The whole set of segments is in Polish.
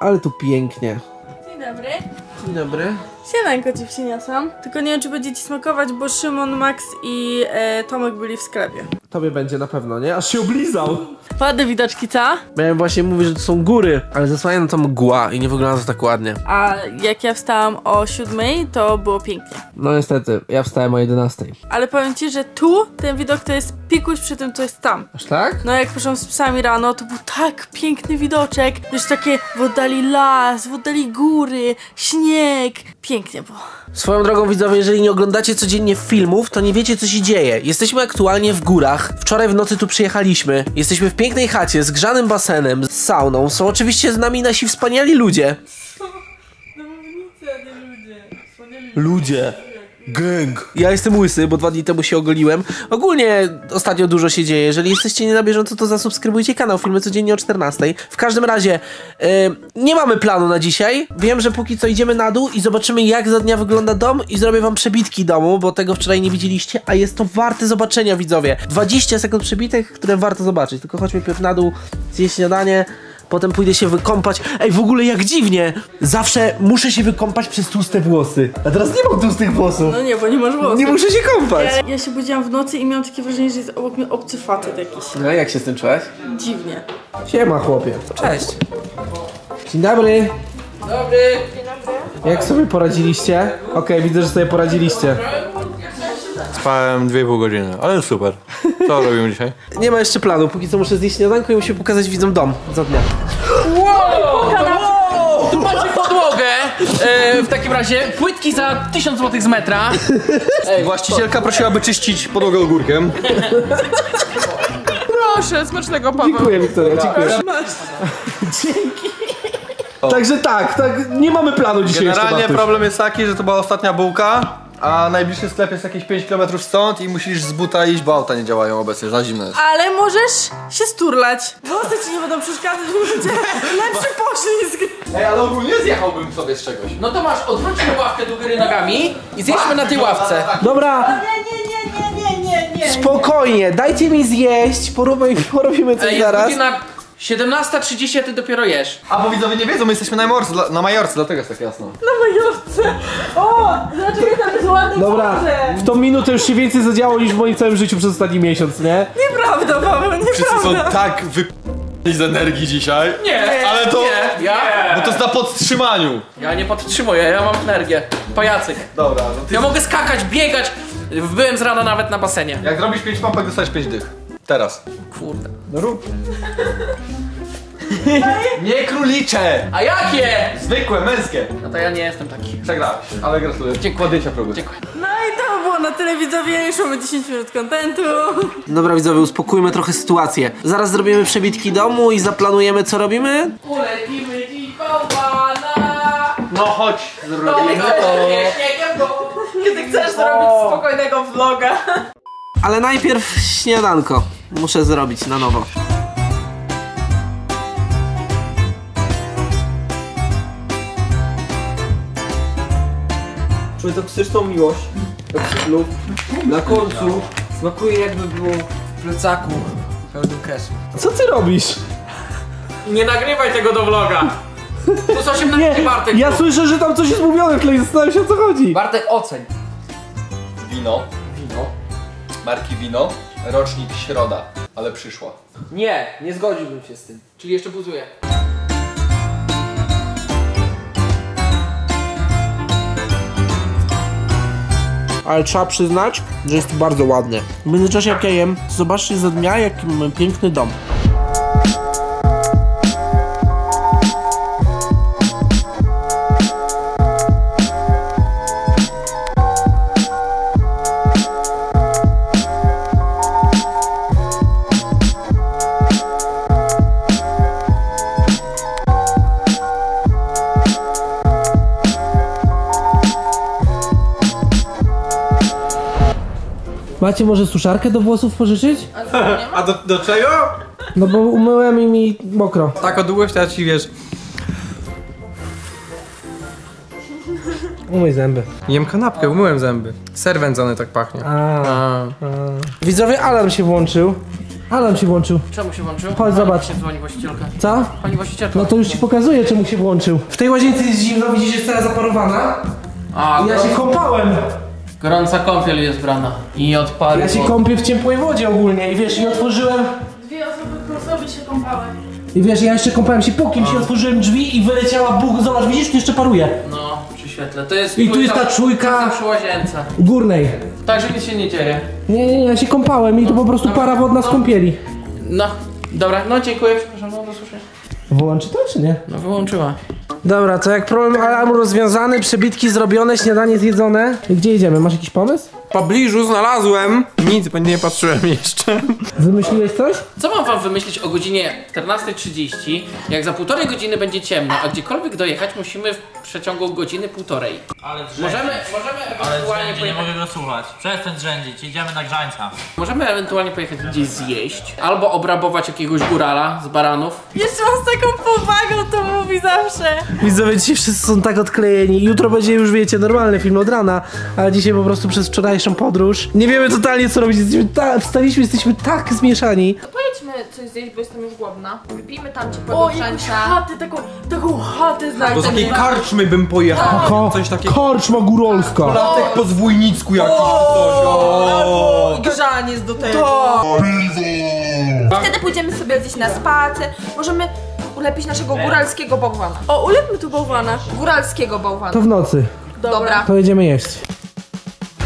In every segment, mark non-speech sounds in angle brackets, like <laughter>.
Ale tu pięknie. Dzień dobry. Dzień dobry. Siadanko ci przyniosłam. Tylko nie wiem, czy będzie ci smakować, bo Szymon, Max i e, Tomek byli w sklepie. Tobie będzie na pewno, nie? Aż się oblizał. Ładne widoczki, co? Miałem właśnie mówić, że to są góry, ale zasłania na to mgła i nie wygląda to tak ładnie. A jak ja wstałam o siódmej, to było pięknie. No niestety, ja wstałem o 11. Ale powiem ci, że tu ten widok to jest pikuś przy tym, co jest tam. Aż tak? No jak poszłam z psami rano, to był tak piękny widoczek. Już takie w oddali las, w oddali góry, śnieg. Pięknie było. Swoją drogą widzowie, jeżeli nie oglądacie codziennie filmów, to nie wiecie co się dzieje. Jesteśmy aktualnie w górach. Wczoraj w nocy tu przyjechaliśmy. Jesteśmy w pięknej chacie z grzanym basenem, z sauną. Są oczywiście z nami nasi wspaniali ludzie. Ludzie. Gang. Ja jestem łysy, bo dwa dni temu się ogoliłem. Ogólnie ostatnio dużo się dzieje. Jeżeli jesteście nie na bieżąco, to zasubskrybujcie kanał. Filmy codziennie o 14. W każdym razie, e, nie mamy planu na dzisiaj. Wiem, że póki co idziemy na dół i zobaczymy, jak za dnia wygląda dom i zrobię wam przebitki domu, bo tego wczoraj nie widzieliście, a jest to warte zobaczenia, widzowie. 20 sekund przebitek, które warto zobaczyć. Tylko chodźmy pierw na dół, zjeść śniadanie. Potem pójdę się wykąpać. Ej, w ogóle jak dziwnie! Zawsze muszę się wykąpać przez tłuste włosy. A teraz nie mam tłustych włosów. No nie, bo nie masz włosów. Nie muszę się kąpać. Ja, ja się budziłam w nocy i miałam takie wrażenie, że jest obok mnie obcy facet jakiś. No jak się z tym czułeś? Dziwnie. Siema chłopie. Cześć. Dzień dobry. Dobry. Jak sobie poradziliście? Okej, widzę, że sobie poradziliście. Spałem 2,5 godziny, ale super. Co robimy dzisiaj? <laughs> Nie ma jeszcze planu, póki co muszę zjeść śniadanko i musimy pokazać widzom dom za dnia. Tu macie podłogę. E, w takim razie płytki za 1000 zł z metra. <laughs> Właścicielka prosiłaby czyścić podłogę ogórkiem. Proszę, smacznego Paweł. Dziękuję Wiktoria, dziękuję. Dzięki. Także tak, tak, nie mamy planu dzisiaj Generalnie jeszcze, Bartuś. problem jest taki, że to była ostatnia bułka, a najbliższy sklep jest jakieś 5 km stąd i musisz z buta iść, bo auta nie działają obecnie, za zimno jest. Ale możesz się sturlać. Włosy ci nie będą przeszkadzać, bo będzie lepszy poślizg. Ej, ale ogólnie zjechałbym sobie z czegoś. No to masz, odwróćmy ławkę do góry nogami i zjedźmy na tej ławce. Dobra, Nie, nie, nie, nie, nie, nie, nie. spokojnie, dajcie mi zjeść, porobimy, porobimy coś Ej, jest zaraz. godzina 17.30, a ty dopiero jesz. A bo widzowie nie wiedzą, my jesteśmy na Majorce, dla- na Majorce, dlatego jest tak jasno. Na Majorce. O, dlaczego tam jest ładne Dobra, w tą minutę już się więcej zadziało niż w moim całym życiu przez ostatni miesiąc, nie? Nieprawda, Paweł, Wszyscy są nieprawda. tak wy... z energii dzisiaj. Nie, Ale to... nie, ja, No to jest na podtrzymaniu. ja nie podtrzymuję, ja mam energię. Pajacyk. Dobra, no ty... Ja mogę skakać, biegać. Byłem z rana nawet na basenie. Jak zrobisz 5 pompek, dostajesz 5 dych. Teraz. Kurde. No rób. nie królicze! A jakie? Zwykłe, męskie. No to ja nie jestem taki. Przegrałeś, ale gratuluję. Dziękuję. Podjęcia próby. Dziękuję. No i to było na tyle widzowie, już mamy 10 minut kontentu. Dobra widzowie, uspokójmy trochę sytuację. Zaraz zrobimy przebitki domu i zaplanujemy co robimy. Ulecimy dziś bałwana. No chodź, To zrobimy go. Kiedy chcesz zrobić spokojnego vloga. Ale najpierw śniadanko. Muszę zrobić na nowo. Czuję toksyczną miłość, toksyczną. Na końcu smakuje jakby było w plecaku pełnym kesu. Co ty robisz? Nie nagrywaj tego do vloga. To są 18 Bartek. ja słyszę, że tam coś jest mówione w tle i zastanawiam się o co chodzi. Bartek oceń. Wino. Marki wino, rocznik środa, ale przyszła. Nie, nie zgodziłbym się z tym. Czyli jeszcze buzuję. Ale trzeba przyznać, że jest bardzo ładny. W międzyczasie jak ja jem, zobaczcie za dnia jaki mamy piękny dom. Macie może suszarkę do włosów pożyczyć? A do, do czego? No bo umyłem i mi mokro. Tak odłułeś, to ja ci wiesz. Umyj zęby. Jem kanapkę, umyłem zęby. Ser wędzony tak pachnie. A. A. Widzowie, alarm się włączył. Alarm się włączył. Czemu się włączył? Chodź, zobacz. Się dzwoni właścicielka. Co? Pani właścicielka. No to już ci pokazuję, czemu się włączył. W tej łazience jest zimno, widzisz, jest cała zaparowana. A, I ja się kąpałem. Gorąca kąpiel jest brana. I odpalił. Ja się kąpię w ciepłej wodzie ogólnie i wiesz, i otworzyłem... Dwie osoby, osoby się kąpały. I wiesz, ja jeszcze kąpałem się po kimś i otworzyłem drzwi i wyleciała bóg. Zobacz, widzisz, tu jeszcze paruje. No, przy świetle. To jest I tu jest ta czujka przy łazience. górnej. Także nic się nie dzieje. Nie, nie, nie, ja się kąpałem i to po prostu para wodna z kąpieli. No, dobra, no dziękuję, przepraszam, no do usłyszenia. Wyłączy to, czy nie? No wyłączyła. Dobra, to jak problem alarmu rozwiązany, przebitki zrobione, śniadanie zjedzone. I gdzie idziemy? Masz jakiś pomysł? Pobliżu znalazłem. Nic, bo nie patrzyłem jeszcze. Wymyśliłeś coś? Co mam wam wymyślić o godzinie 14.30, jak za półtorej godziny będzie ciemno, a gdziekolwiek dojechać musimy w przeciągu godziny półtorej. Ale drzędzi. Możemy, możemy Ale ewentualnie drzędzi, nie pojechać, mogę go słuchać. Przestań drzędzić, idziemy na grzańca. możemy ewentualnie pojechać gdzieś zjeść, albo obrabować jakiegoś górala z baranów. Jeszcze mam z taką powagą, to mówi zawsze. Widzowie, dzisiaj wszyscy są tak odklejeni. Jutro będzie już, wiecie, normalny film od rana, ale dzisiaj po prostu przez wczorajszą podróż nie wiemy totalnie co robić. Jesteśmy ta, wstaliśmy, jesteśmy tak zmieszani. Pojedźmy coś zjeść, bo jestem już głodna. Wypijmy tam ciepłego O, jakąś chatę, taką, taką chatę Do znajdę. takiej karczmy bym pojechał. Ko Coś takiego. Korczma górolska. Latek po zwójnicku jakiś czy coś. O. Grzaniec do tego. Wtedy pójdziemy sobie gdzieś na spacer. Możemy ulepić naszego góralskiego bałwana. O, ulepmy tu bałwana. Góralskiego bałwana. To w nocy. Dobra. To jedziemy jeść.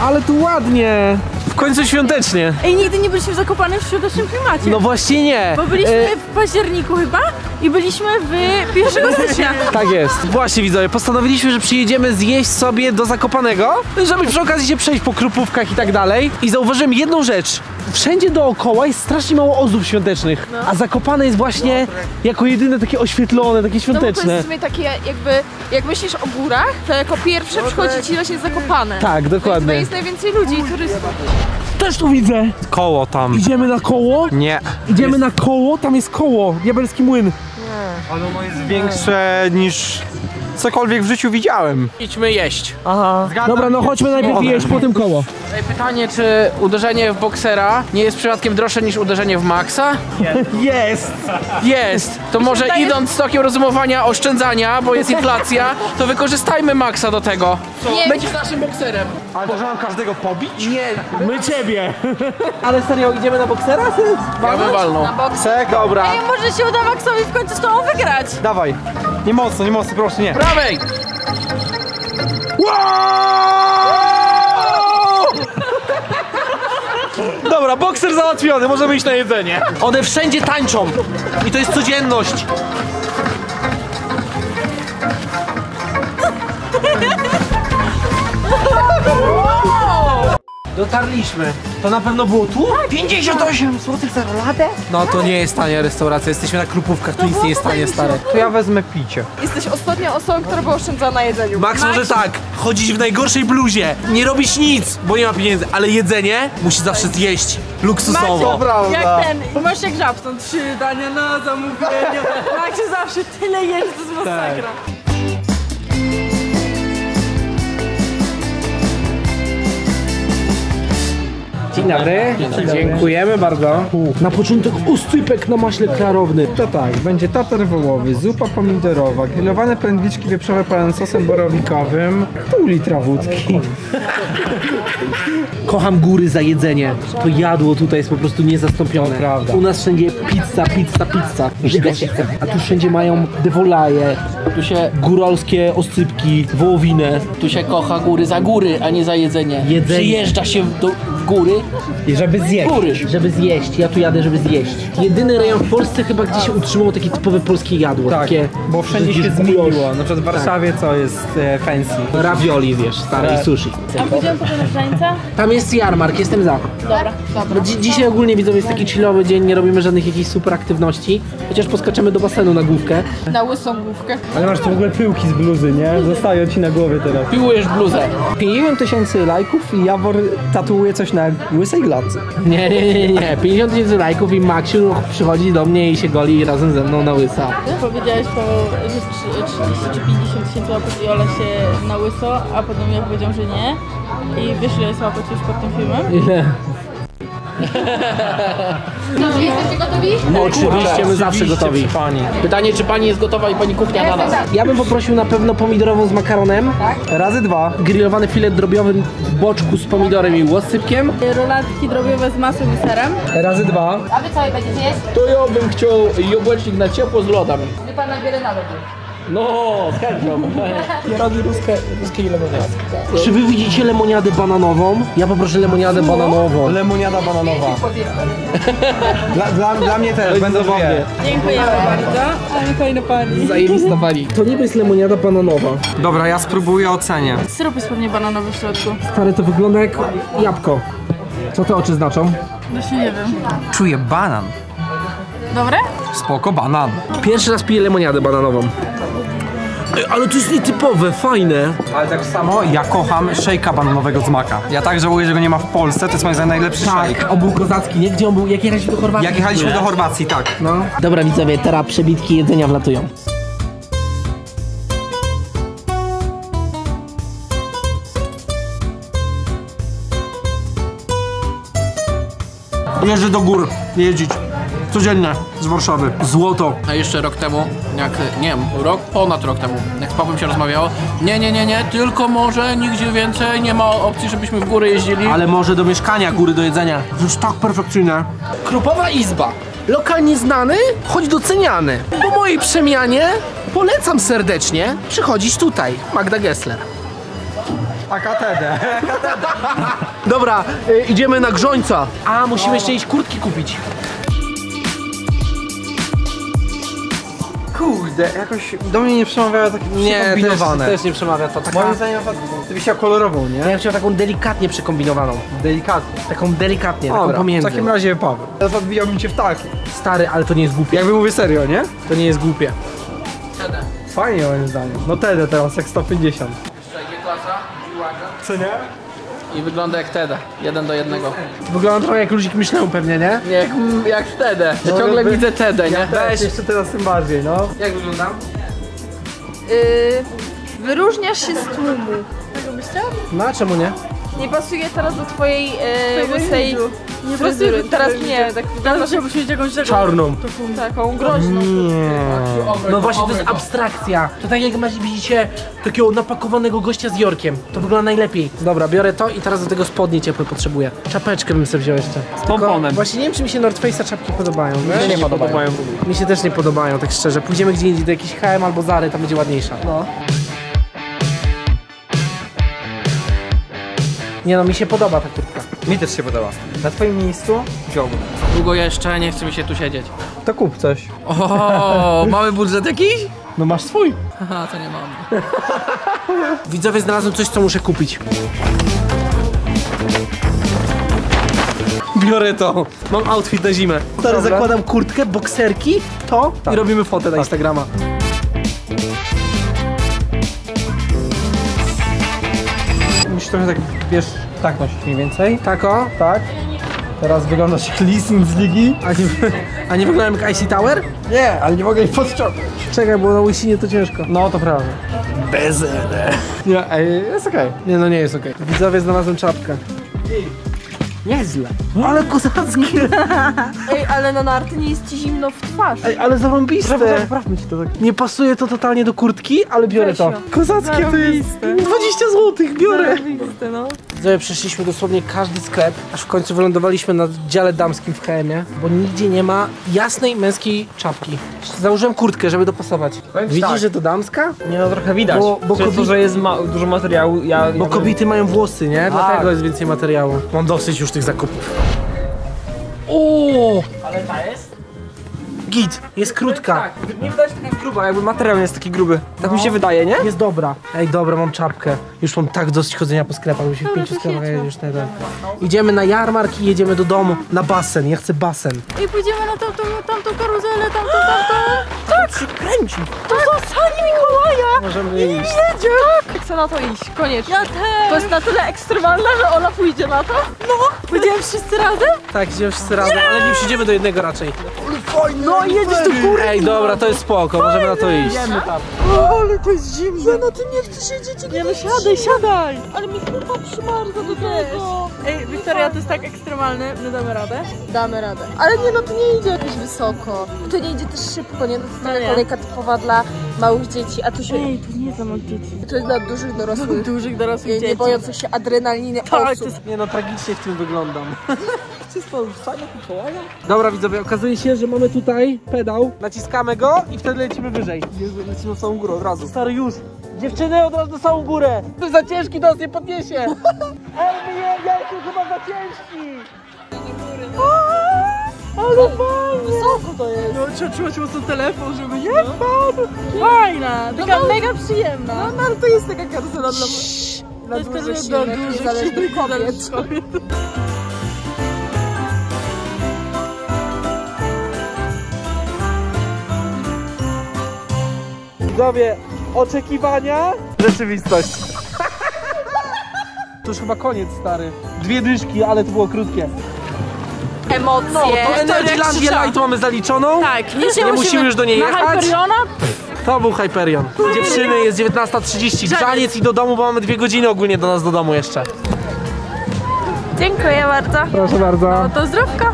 Ale tu ładnie. W końcu świątecznie. Ej, nigdy nie byliśmy zakopane w świątecznym klimacie. No właśnie nie. Bo byliśmy E, w październiku chyba i byliśmy w 1 stycznia. <laughs> Tak jest. Właśnie widzowie, postanowiliśmy, że przyjedziemy zjeść sobie do Zakopanego, żeby przy okazji się przejść po krupówkach i tak dalej. I zauważyłem jedną rzecz. Wszędzie dookoła jest strasznie mało ozdób świątecznych, a Zakopane jest właśnie jako jedyne takie oświetlone, takie No bo to świąteczne. jest w sumie takie jakby, jak myślisz o górach, to jako pierwsze przychodzi ci właśnie zakopane. Tak, Tutaj dokładnie. jest najwięcej ludzi i turystów. Też tu widzę. Koło tam. Idziemy na koło. Nie. Idziemy na koło, tam jest koło, diabelski młyn. Ale ono jest większe niż cokolwiek w życiu widziałem. Idźmy jeść. Aha. Dobra, no chodźmy najpierw jeść, potem koło. Ej, pytanie, czy uderzenie w boksera nie jest przypadkiem droższe niż uderzenie w Maxa? <laughs> Jest! Jest! To może idąc z tokiem rozumowania oszczędzania, bo jest inflacja, to wykorzystajmy Maxa do tego. Nie, Będziesz naszym bokserem. Ale może mam każdego pobić? Nie, My ciebie! Ale serio, idziemy na boksera? ja bym walnął. na boks. Dobra. Ej, może się uda Maxowi w końcu z tobą wygrać. Dawaj. Nie mocno, nie mocno, proszę nie. Prawej! Dobra, bokser załatwiony, możemy iść na jedzenie. One wszędzie tańczą i to jest codzienność. Dotarliśmy. To na pewno było tu? 58 zł za ladę? No to nie jest tania restauracja, jesteśmy na krupówkach, tu nic nie jest tanie, stare. To ja wezmę picie. Jesteś ostatnią osobą, która była oszczędzana na jedzeniu. Max może tak, chodzić w najgorszej bluzie, nie robić nic, bo nie ma pieniędzy, ale jedzenie musi zawsze zjeść luksusowo. Jak ten, masz jak żabson, trzy dania na zamówienie. <laughs> Maxie zawsze tyle jesz, to jest masakra. Dzień dobry. Dziękujemy bardzo. Na początek ustypek na maśle klarownym. To tak, będzie tatar wołowy, zupa pomidorowa, grillowane pędliczki wieprzowe pełen sosem borowikowym, pół litra wódki. Kocham góry za jedzenie. To jadło tutaj jest po prostu niezastąpione. prawda. U nas wszędzie pizza, pizza, pizza. Żygać się chce. A tu wszędzie mają dewolaje, Tu się, góralskie oscypki, wołowinę. tu się kocha góry za góry, a nie za jedzenie. Jedzenie. Przyjeżdża się do, góry, I żeby zjeść. góry. Żeby zjeść, ja tu jadę, żeby zjeść. Jedyny rejon w Polsce chyba, gdzie się utrzymało takie typowe polskie jadło. Tak, takie, bo wszędzie się zmieniło. Na przykład w Warszawie co jest e, fancy. Ravioli, wiesz, stare i sushi. A pójdziemy potem na? Tam jest jarmark, jestem za. Dobra, dobra. Dzi- dzisiaj ogólnie widzowie jest taki chillowy dzień, nie robimy żadnych jakichś super aktywności. Chociaż poskaczemy do basenu na główkę. Na łysą główkę. Ale masz tu w ogóle pyłki z bluzy, nie? Zostają ci na głowie teraz. Piłujesz bluzę. 50 tysięcy lajków i Jawor tatuuje coś na łysej glatce. Nie, nie, nie, nie. 50 tysięcy lajków i Maksiu przychodzi do mnie i się goli razem ze mną na łysa. Powiedziałeś, po, że trzy- 30 czy 50 tysięcy łapek i Ola się na łyso, a potem ja powiedział, że nie. I wiesz, ile jest łapek już pod tym filmem? Ile? Jesteście gotowi? Oczywiście, my zawsze gotowi. Pani. Pytanie, czy pani jest gotowa i pani kuchnia na nas? Ja bym poprosił na pewno pomidorową z makaronem. Razy dwa. Grillowany filet drobiowy w boczku z pomidorem i łosypkiem. Rolatki drobiowe z masłem i serem. Razy dwa. A wy co będziecie jeść? To ja bym chciał jabłecznik na ciepło z lodami. Wy pan na lody. No, z chęcią. Pierogi ruskie, ruskie i lemoniady. Czy wy widzicie lemoniadę bananową? Ja poproszę lemoniadę bananową. Lemoniada bananowa. Dla, dla, dla mnie też, będą dwie. Dziękujemy bardzo. Ale fajna pani. Zajebista pani. To niby jest lemoniada bananowa. Dobra, ja spróbuję, ocenię. Syrop jest pewnie bananowy w środku. Stary, to wygląda jak jabłko. Co te oczy znaczą? Właśnie nie wiem. Czuję banan. Dobre? Spoko, banan. Pierwszy raz piję lemoniadę bananową. Ej, ale to jest nietypowe, fajne. Ale tak samo ja kocham szejka bananowego z maka. Ja tak żałuję, że go nie ma w Polsce, to jest moim zdaniem najlepszy szejk. Tak, on był kozacki, nie? Gdzie on był? Jak jechaliśmy do Chorwacji? Jak jechaliśmy do Chorwacji, tak. No. Dobra widzowie, teraz przebitki jedzenia wlatują. Jeżdżę do gór jeździć. Codziennie z Warszawy. Złoto. A jeszcze rok temu, jak, nie wiem, rok, ponad rok temu, jak z Pawłem się rozmawiało, nie, nie, nie, nie, tylko może nigdzie więcej, nie ma opcji, żebyśmy w górę jeździli. Ale może do mieszkania, góry do jedzenia. To jest tak perfekcyjne. Krupowa Izba. Lokal nieznany, choć doceniany. Po mojej przemianie polecam serdecznie przychodzić tutaj. Magda Gessler. A katedrę. Dobra, y, idziemy na grzońca. A, musimy jeszcze iść kurtki kupić. Kurde, jakoś do mnie nie przemawiają takie Nie, przekombinowane. też, też nie przemawia to. Taka, Moim zdaniem ty byś chciał kolorową, nie? ja bym chciał taką delikatnie przekombinowaną. Delikatnie. Taką delikatnie, taką Dobra, w pomiędzy. takim razie Paweł. Teraz odbijałbym cię w taki. Stary, ale to nie jest głupie. Jakby mówię serio, nie? To nie jest głupie. Fajnie moim zdaniem. No Tede teraz, jak 150. klasa, Co nie? I wygląda jak Teda, jeden do jednego. Wygląda trochę jak ludzik myślą pewnie, nie? Nie, jak, jak Tedę, ja No, ciągle jakby- widzę Tedę, nie? Weź jeszcze teraz tym bardziej, no. Jak wyglądam? Yy, wyróżniasz się z tłumu. No a czemu nie? Nie pasuje teraz do twojej yy, łysej fryzury. Teraz nie, tak Teraz musiałbyś mieć jakąś taką... Czarną. taką groźną. No właśnie, to jest abstrakcja. To tak jak macie, widzicie takiego napakowanego gościa z Jorkiem. To wygląda najlepiej. Dobra, biorę to i teraz do tego spodnie ciepłe potrzebuję. Czapeczkę bym sobie wziął jeszcze. Z pomponem. Właśnie nie wiem, czy mi się North Face'a czapki podobają. Mi się nie podobają. Mi się też nie podobają, tak szczerze. Pójdziemy gdzie indziej, do jakiejś H&M albo Zary, tam będzie ładniejsza. No. Nie no, mi się podoba ta kurtka. Mi też się podoba. Na twoim miejscu wziąłbym. Długo jeszcze, nie chce mi się tu siedzieć. To kup coś. O, mamy budżet jakiś? No masz swój. Aha, to nie mam. <laughs> Widzowie, znalazłem coś, co muszę kupić. Biorę to. Mam outfit na zimę. Teraz zakładam kurtkę, bokserki, to i robimy fotę na Instagrama. Trochę tak, wiesz, tak nosić mniej więcej. Tak o? Tak. Teraz wyglądasz jak leasing z ligi. A nie, a nie wyglądam jak IC Tower? Nie, ale nie mogę jej podciągnąć. Czekaj, bo na łysinie to ciężko. No, to prawda. Bez Nie, ej, jest okej. Nie no, nie jest okej. Widzowie, znalazłem czapkę. Nieźle. Ale kozackie. <laughs> Ej, ale na narty nie jest ci zimno w twarz. Ej, ale zarąbiste. Poprawmy ci to tak. Nie pasuje to totalnie do kurtki, ale biorę Weź to. ją. Kozackie to jest. 20 zł, biorę. no. Widzowie, przeszliśmy dosłownie każdy sklep, aż w końcu wylądowaliśmy na dziale damskim w HM-ie, bo nigdzie nie ma jasnej męskiej czapki. Założyłem kurtkę, żeby dopasować. Widzisz, tak. że to damska? Nie no, trochę widać. Bo- bo Przez kobi- to, że jest ma dużo materiału, ja... Bo ja kobiety mają włosy, nie? Tak. Dlatego jest więcej materiału. Mam dosyć już tych zakupów. O! Ale ta jest? Git, jest krótka. Tak, nie widać taka gruba, jakby materiał nie jest taki gruby. Tak mi się wydaje, nie? Jest dobra. Ej, dobra, mam czapkę. Już mam tak dosyć chodzenia po sklepach, bo się w pięciu sklepach jedziesz ten. Idziemy na jarmark i jedziemy do domu. Na basen, ja chcę basen. I pójdziemy na tamtą, tamtą karuzelę, tamtą, tamtą. <gasps> Tak! Kręci! To są sani Mikołaja! Możemy iść. Jedzie! Tak, chcę na to iść, koniecznie. Ja też. To jest na tyle ekstremalne, że ona pójdzie na to. No, będziemy wszyscy razem? Tak, idziemy wszyscy razem, ale nie przyjdziemy do jednego raczej. No jedziesz do góry. Ej, dobra, to jest spoko, możemy na to iść. Ale to jest zimne. No ty nie chcesz siedzieć, nie no siadaj, siadaj. Ale mi kurwa przymarza do tego. Ej, Wiktoria, to jest tak ekstremalne, my damy radę? Damy radę. Ale nie, no to nie idzie jakoś wysoko. To nie idzie też szybko, nie? To jest taka nie. kolejka typowa dla małych dzieci, a tu się... Ej, to nie za małych dzieci. To jest dla dużych dorosłych. Dużych dorosłych Nie, dzieci. nie bojących się adrenaliny Tak, to osób. jest Nie no, tragicznie w tym wyglądam. <laughs> Wszystko fajnie pokołają. Dobra widzowie, okazuje się, że mamy tutaj pedał. Naciskamy go i wtedy lecimy wyżej. Jezu, lecimy w samą górę od razu. Stary, już. Dziewczyny, od razu na samą górę. To jest za ciężki, to nas nie podniesie. Ej, nie, ja jestem chyba za ciężki. Ale fajnie. Wysoko to jest. No, trzeba trzymać mocno telefon, żeby nie wpadł. Fajna, taka mega przyjemna. No, ale to jest taka karuzela dla, dla jest dużych karuzela dla dużych, silnych, kobiet. kobiet. Widzowie, oczekiwania, rzeczywistość. To już chyba koniec, stary. Dwie dyszki, ale to było krótkie. Emocje. No, to Energylandia Light mamy zaliczoną. Tak, nic Nie musimy już do niej na jechać. Hyperiona? To był Hyperion. Dziewczyny, jest 19.30. Grzaniec i do domu, bo mamy dwie godziny ogólnie do nas do domu jeszcze. Dziękuję bardzo. Proszę bardzo. To zdrówka.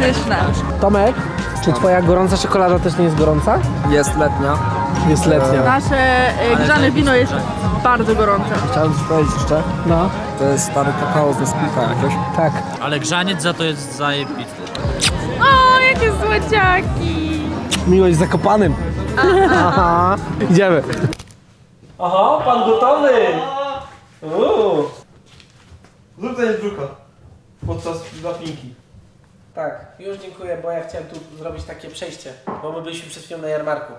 Pyszne. Tomek, czy twoja gorąca czekolada też nie jest gorąca? Jest letnia. Jest letnia. Nasze e, grzane wino jest bardzo gorące. Chciałem coś powiedzieć jeszcze. No, To jest stary kakao ze skórka jakiegoś. tak. Ale grzaniec za to jest zajebisty. O, jakie słodziaki. Miłość z Zakopanym. Aha. <laughs> Idziemy. Aha, pan gotowy. Uuu. Zrób to brzucha. Podczas zapinki. Tak, już dziękuję, bo ja chciałem tu zrobić takie przejście, bo my byliśmy przed chwilą na jarmarku.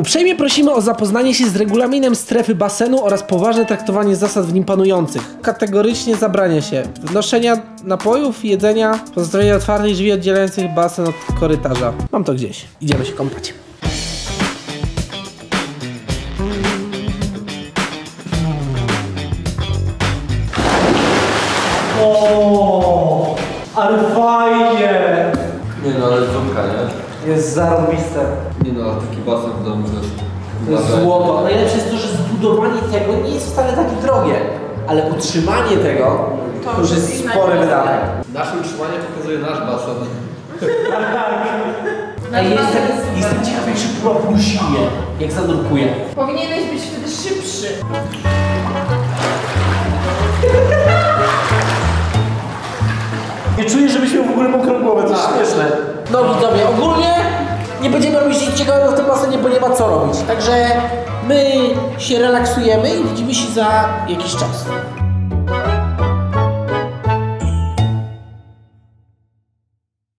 Uprzejmie prosimy o zapoznanie się z regulaminem strefy basenu oraz poważne traktowanie zasad w nim panujących. Kategorycznie zabrania się wnoszenia napojów, jedzenia, pozostawienia otwartych drzwi oddzielających basen od korytarza. Mam to gdzieś. Idziemy się kąpać. Jest zarobiste. Nie no, ale taki basen w domu jest... To jest złoto. Najlepsze jest to, że zbudowanie tego nie jest wcale takie drogie, ale utrzymanie tego to, już jest spory wydatek. Nasze utrzymanie pokazuje nasz basen. <laughs> A jestem, jestem ciekaw, jak się propulsuje, jak zanurkuje. Powinieneś być wtedy szybszy. Nie czuję, żebyś miał w ogóle mokrą głowę, to jest śmieszne. No widzowie, ogólnie nie będziemy robić nic ciekawego w tym basenie, bo nie ma co robić. Także my się relaksujemy i widzimy się za jakiś czas.